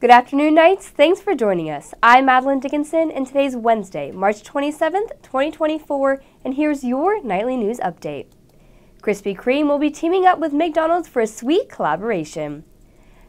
Good afternoon, Knights. Thanks for joining us. I'm Madelyn Dickinson, and today's Wednesday, March 27th, 2024, and here's your Knightly news update. Krispy Kreme will be teaming up with McDonald's for a sweet collaboration.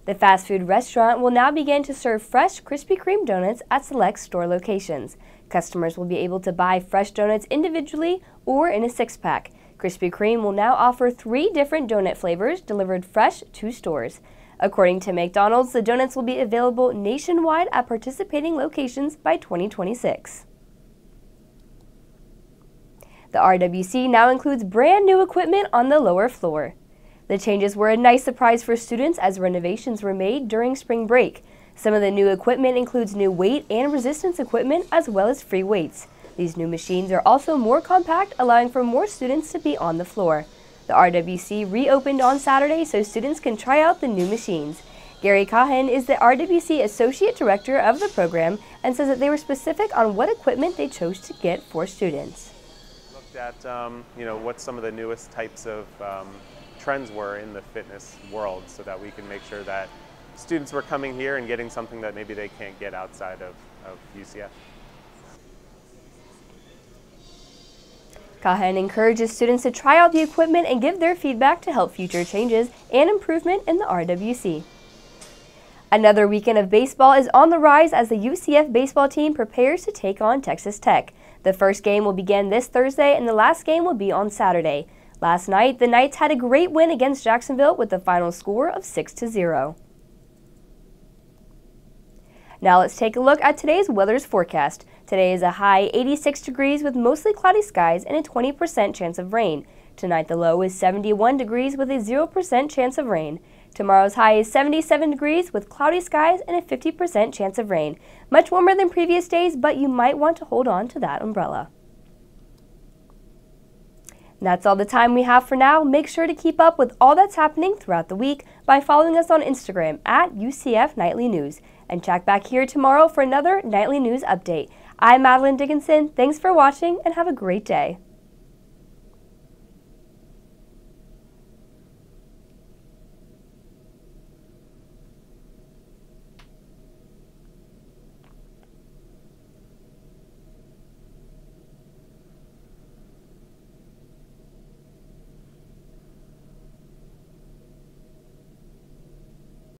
The fast food restaurant will now begin to serve fresh Krispy Kreme donuts at select store locations. Customers will be able to buy fresh donuts individually or in a six pack. Krispy Kreme will now offer three different donut flavors delivered fresh to stores. According to McDonald's, the donuts will be available nationwide at participating locations by 2026. The RWC now includes brand new equipment on the lower floor. The changes were a nice surprise for students as renovations were made during spring break. Some of the new equipment includes new weight and resistance equipment as well as free weights. These new machines are also more compact, allowing for more students to be on the floor. The RWC reopened on Saturday so students can try out the new machines. Gary Cahan is the RWC Associate Director of the program and says that they were specific on what equipment they chose to get for students. Looked at um, you know what some of the newest types of um, trends were in the fitness world so that we can make sure that students were coming here and getting something that maybe they can't get outside of, of UCF. Cahan encourages students to try out the equipment and give their feedback to help future changes and improvement in the RWC. Another weekend of baseball is on the rise as the UCF baseball team prepares to take on Texas Tech. The first game will begin this Thursday and the last game will be on Saturday. Last night, the Knights had a great win against Jacksonville with the final score of 6 to 0. Now let's take a look at today's weather's forecast. Today is a high 86 degrees with mostly cloudy skies and a 20% chance of rain. Tonight the low is 71 degrees with a 0% chance of rain. Tomorrow's high is 77 degrees with cloudy skies and a 50% chance of rain. Much warmer than previous days, but you might want to hold on to that umbrella. that's all the time we have for now. Make sure to keep up with all that's happening throughout the week by following us on Instagram at UCF Knightly News and check back here tomorrow for another Knightly news update. I'm Madelyn Dickinson. Thanks for watching and have a great day.